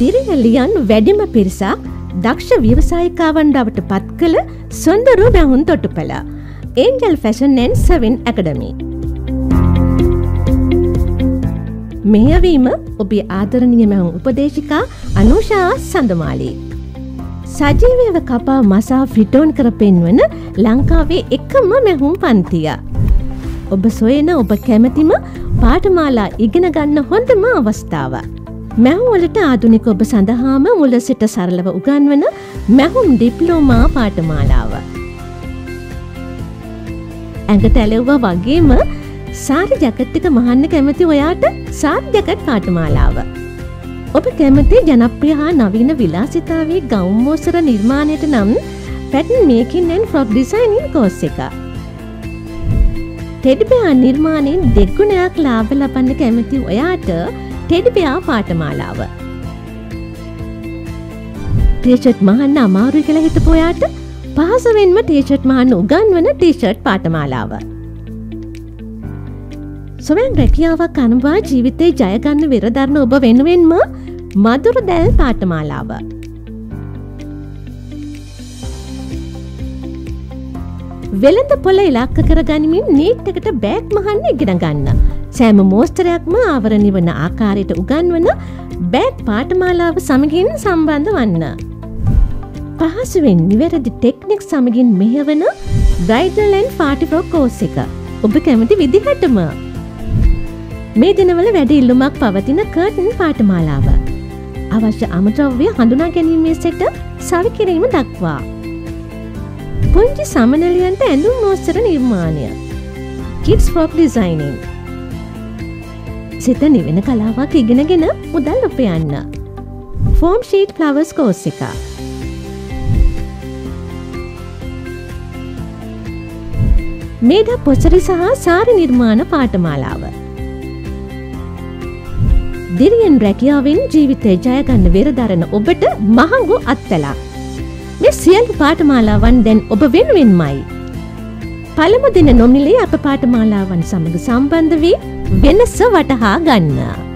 දිරිගලියන් වැඩිම පිරිසක් දක්ෂ ව්‍යවසායිකාවන් බවට පත් කළ සොන්දරු බැහුන් තොටුපළ ඒන්ජල් ෆැෂන්ෙන් සවින් ඇකඩමි. මෙහවීම ඔබේ ආදරණය මැහුම් උපදේශිකා අනුෂා සඳමාලී. සජීවයව කපා මසා ෆිටෝන් කර පෙන්වන ලංකාවේ එකම මැහුම් පන්තිය. ඔබ සොයන ඔබ කැමතිම පාටමාලා ඉගෙන ගන්න හොඳම අවස්ථාව. මැහුවලට ආදුනික ඔබ සඳහාම මුල සිට සරලව උගන්වන මැහුම් ඩිප්ලෝමා පාටමාලාව. ඇඟට ඇලෙව්වා වගේම සාරි ජකට්ටික මහන්න කැමති ඔයාට සාර් ජකට් පාටමාලාව. ඔබ කැමති ජනප්‍රිය හා නවීන විලාසිතාවේ ගෞම්මෝසර නිර්මාණයට නම් pattern making and frock designing course එක. ටෙඩිබයා නිර්මාණයෙන් දෙගුණයක් ලාභ ලබන්න කැමති ඔයාට ටෙඩිබයා පාටමාලාව. ටේෂට් මහන්න අමාරුයි කළ හිතපොයාට පහසවෙන්ම ටේෂට් මහන්න උගන්වන ටීෂට් පාටමාලාව. සොවැන් රැකියාවක් අනුවා ජීවිතේ ජයගන්න විරධරණ ඔබ වෙනුවෙන්ම මදුරු දැල් පාටමාලාව. වෙළඳ පොල ඉලක්ක කර ගනිමින් නීට් එකට බෑක් මහන්න ඉගෙන ගන්න. සෑම මෝස්තරයක්ම ආවරණි වන ආකාරයට උගන්වන බෑක් පාටමාලාව සමගින් සම්බන්ධ වන්න. පහසුවෙන් නිවැරදි ටෙක්නික් සමගින් මෙහවන බ්‍රයිඩලෙන් පාටිප්‍රෝ කෝස් එක. ඔබ කැමති විදිහටම. මේ දිනවල වැඩ ඉල්ලුමක් පවතින කර්ටන් පාටමාලාව. අවශ්‍ය අමද්‍රව්‍ය හඳුනා ගැනීමේ සෙට සවිකිරීම දක්වා. පුංචි සමනලියන්ට ඇඳුම් මෝස්තර නිර්මාණය. Kids frock designing. සිත නිවෙන කලාවක් ඉගෙනගෙන මුදල් උපයන්න. ෆෝම් ෂීට් ෆ්ලවස් කෝස් එක. මේඩ පොචරි සහ සාරි නිර්මාණ පාටමාලාව. දිරියෙන් රැකියාවෙන් ජීවිතය ජයගන්න වෙරදරන ඔබට මහඟු අත්තලා. මේ සියල්ප පාටමාලාවන් දැන් ඔබ වෙනුවෙන්මයි. පළමු දින නොමිලේ අප පාටමාලාවන් සමඟ සම්බන්ධ වී වෙනස වටහා ගන්න.